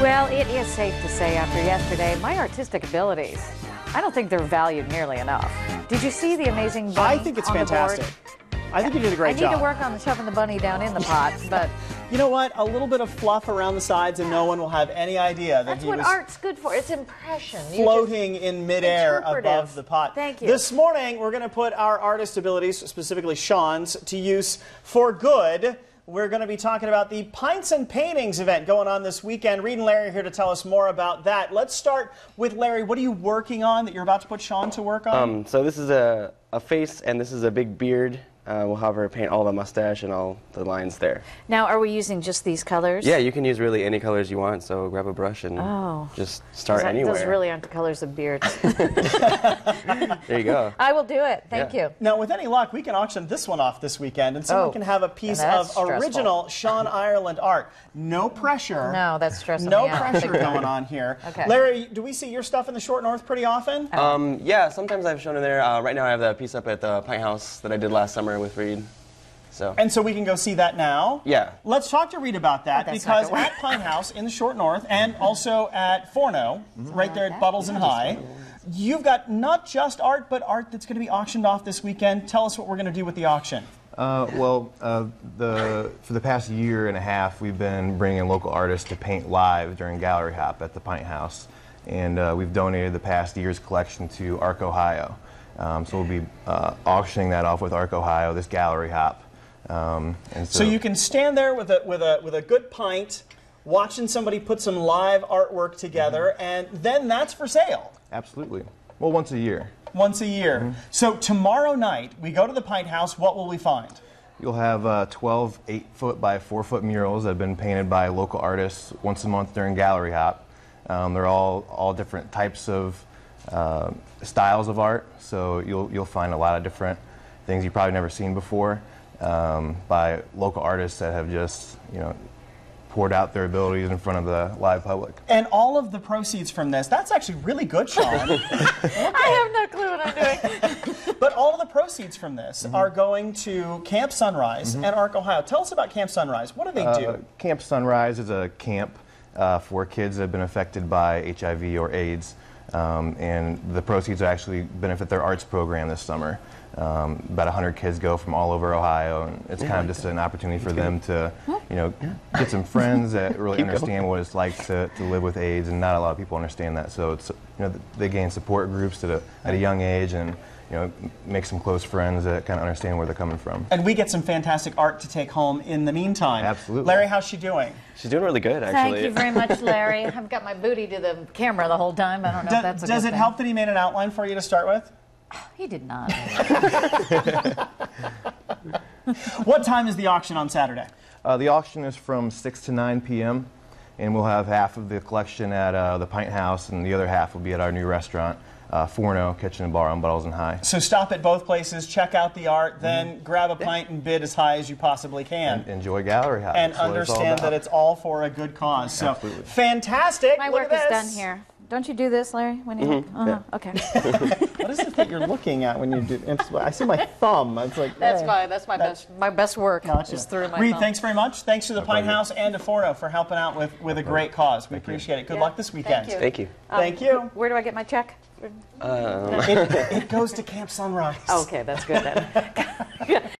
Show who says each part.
Speaker 1: Well, it is safe to say after yesterday, my artistic abilities, I don't think they're valued nearly enough. Did you see the amazing bunny
Speaker 2: I think it's
Speaker 1: on the board?
Speaker 2: fantastic. I think you did a great job.
Speaker 1: I need
Speaker 2: job.
Speaker 1: to work on the shoving the bunny down in the pot, but
Speaker 2: You know what? A little bit of fluff around the sides, and no one will have any idea that
Speaker 1: that's
Speaker 2: he
Speaker 1: what art's good for. It's impression. You
Speaker 2: floating in midair above the pot.
Speaker 1: Thank you.
Speaker 2: This morning, we're going to put our artist abilities, specifically Sean's, to use for good. We're going to be talking about the Pints and Paintings event going on this weekend. Reed and Larry are here to tell us more about that. Let's start with Larry. What are you working on that you're about to put Sean to work on?
Speaker 3: Um, so this is a, a face and this is a big beard. Uh, we'll have her paint all the mustache and all the lines there.
Speaker 1: Now, are we using just these colors?
Speaker 3: Yeah, you can use really any colors you want. So grab a brush and
Speaker 1: Oh.
Speaker 3: just start
Speaker 1: Those-
Speaker 3: anywhere.
Speaker 1: Those really aren't the colors of beards.
Speaker 3: there you go.
Speaker 1: I will do it. Thank
Speaker 3: Yeah.
Speaker 1: you.
Speaker 2: Now, with any luck, we can auction this one off this weekend, and someone
Speaker 1: Oh,
Speaker 2: can have a piece
Speaker 1: and
Speaker 2: of
Speaker 1: stressful.
Speaker 2: original Sean Ireland art. No pressure.
Speaker 1: No, that's stressing
Speaker 2: No
Speaker 1: me
Speaker 2: pressure going on here.
Speaker 1: Okay.
Speaker 2: Larry, do we see your stuff in the short north pretty often?
Speaker 3: Um, yeah, sometimes I've shown in there. Uh, right now I have that piece up at the Pint House that I did last summer with Reed. So
Speaker 2: And so we can go see that now.
Speaker 3: Yeah.
Speaker 2: Let's talk to Reed about that
Speaker 1: Oh,
Speaker 2: because at Pint House in the Short North and also at Forno, right there at Buttles and High, you've got not just art, but art that's going to be auctioned off this weekend. Tell us what we're going to do with the auction.
Speaker 4: Uh, well, uh, the, for the past year and a half, we've been bringing in local artists to paint live during Gallery Hop at the Pint House. And uh, we've donated the past year's collection to Arc Ohio. Um, so we'll be uh, auctioning that off with Arc Ohio, this Gallery Hop. Um, and
Speaker 2: So you can stand there with a with a with a good pint, watching somebody put some live artwork together, and then that's for sale
Speaker 4: Absolutely. Well, once a year.
Speaker 2: once a year. So tomorrow night we go to the Pint House. What will we find?
Speaker 4: You'll have uh, 12 8 foot by 4 foot murals that have been painted by local artists once a month during Gallery Hop. Um, they're all, all different types of uh, styles of art, so you'll, you'll find a lot of different things you've probably never seen before um, by local artists that have just, you know, poured out their abilities in front of the live public.
Speaker 2: And all of the proceeds from this, that's actually really good, Sean.
Speaker 1: I have no clue what I'm doing.
Speaker 2: but all of the proceeds from this are going to Camp Sunrise and Arc Ohio. Tell us about Camp Sunrise. What do they do?
Speaker 4: Uh, Camp Sunrise is a camp uh, for kids that have been affected by HIV or AIDS, um, and the proceeds actually benefit their arts program this summer. Um, about 100 kids go from all over Ohio, and it's kind of just an opportunity for them to, you know, get some friends that really
Speaker 3: Keep going.
Speaker 4: understand what it's like to, to live with AIDS, and not a lot of people understand that. So it's, you know, they gain support groups at a, at a young age, and you know, make some close friends that kind of understand where they're coming from.
Speaker 2: and we get some fantastic art to take home in the meantime.
Speaker 4: Absolutely.
Speaker 2: Larry, how's she doing?
Speaker 3: She's doing really good, actually.
Speaker 1: Thank you very much, Larry. I've got my booty to the camera the whole time. I don't know
Speaker 2: Do-
Speaker 1: if that's a
Speaker 2: does
Speaker 1: good
Speaker 2: it
Speaker 1: thing.
Speaker 2: help that he made an outline for you to start with?
Speaker 1: He did not.
Speaker 2: What time is the auction on Saturday?
Speaker 4: Uh, the auction is from 6 to 9 p.m., and we'll have half of the collection at uh, the Pint House, and the other half will be at our new restaurant, uh, Forno Kitchen and Bar on Buttles and High.
Speaker 2: So stop at both places, check out the art, then grab a pint and bid as high as you possibly can.
Speaker 4: Enjoy Gallery Hop.
Speaker 2: and
Speaker 4: That's what it's
Speaker 2: understand that it's all for a good cause. So
Speaker 4: Absolutely.
Speaker 2: fantastic.
Speaker 1: My
Speaker 2: Look
Speaker 1: work
Speaker 2: at
Speaker 1: is done here. Don't you do this, Larry? When you
Speaker 2: Mm-hmm.
Speaker 1: uh-huh. okay.
Speaker 2: What is it that you're looking at when you do? I see my thumb. It's like
Speaker 1: That's
Speaker 2: eh.
Speaker 1: my that's my best my best work.
Speaker 2: Gotcha.
Speaker 1: Is through my
Speaker 2: Reed,
Speaker 1: thumb.
Speaker 2: thanks very much. Thanks to the
Speaker 4: Pint.
Speaker 2: House and to Forno for helping out with, with a great cause. We appreciate it. Good
Speaker 1: Yeah.
Speaker 2: luck this weekend.
Speaker 1: Thank you.
Speaker 3: Thank you.
Speaker 2: Thank you.
Speaker 1: Where do I get my check?
Speaker 2: It, it goes to Camp Sunrise.
Speaker 1: Okay, that's good then.